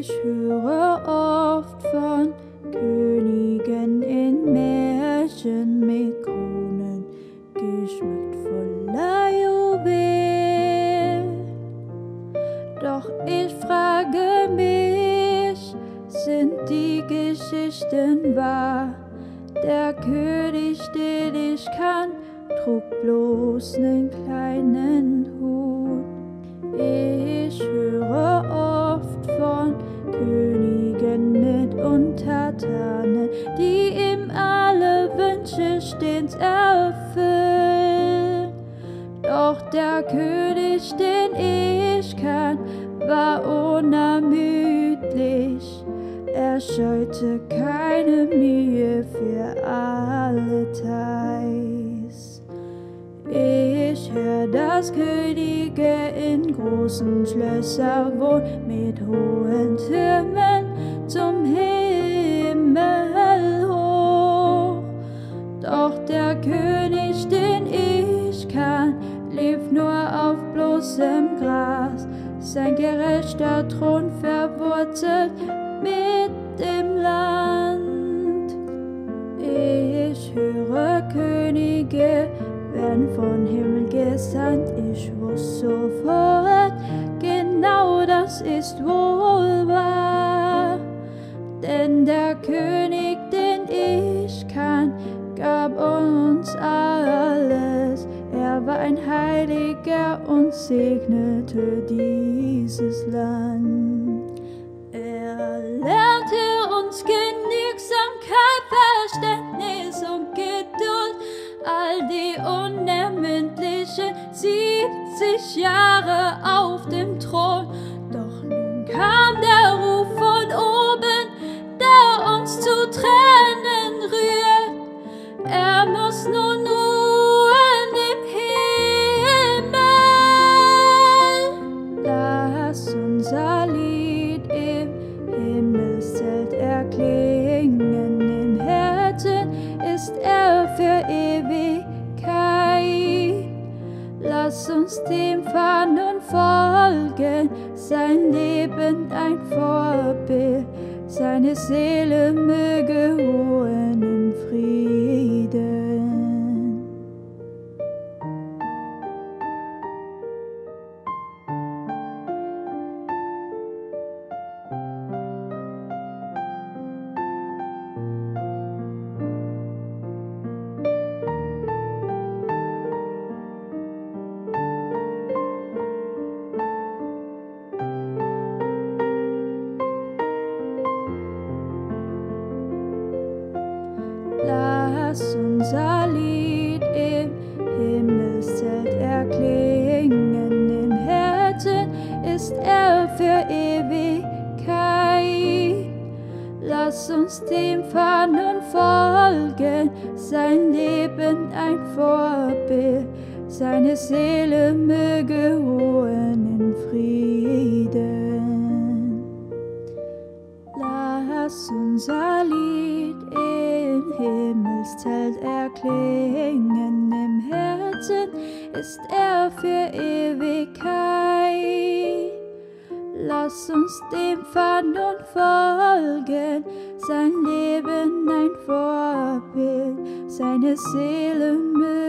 Ich höre oft von Königen in Märchen mit Kronen geschmückt voller Juwel. Doch ich frage mich, sind die Geschichten wahr? Der König, den ich kann, trug bloß nen kleinen Hut. Stets erfüllen. Doch der König, den ich kann, war unermüdlich. Er scheute keine Mühe für alle Teils. Ich hör, dass Könige in großen Schlössern wohnen mit hohen Türmen gerechter Thron verwurzelt mit dem Land. Ich höre Könige werden von Himmel gesandt, ich wusste sofort, genau das ist wohl wahr. Denn der König, den ich kann, gab uns alles. Ein Heiliger und segnete dieses Land. Er lernte uns Genügsamkeit, Verständnis und Geduld, all die unermüdlichen 70 Jahre auf dem Thron. Uns dem Fahnen folgen, sein Leben ein Vorbild, seine Seele möge ruhen unser Lied im Himmelszelt erklingen. Im Herzen ist er für Ewigkeit. Lass uns dem Fahnen folgen, sein Leben ein Vorbild, seine Seele möge ruhen Himmelszelt erklingen. Im Herzen ist er für Ewigkeit. Lass uns dem Pfand folgen, sein Leben ein Vorbild, seine Seele möge ruhen in Frieden.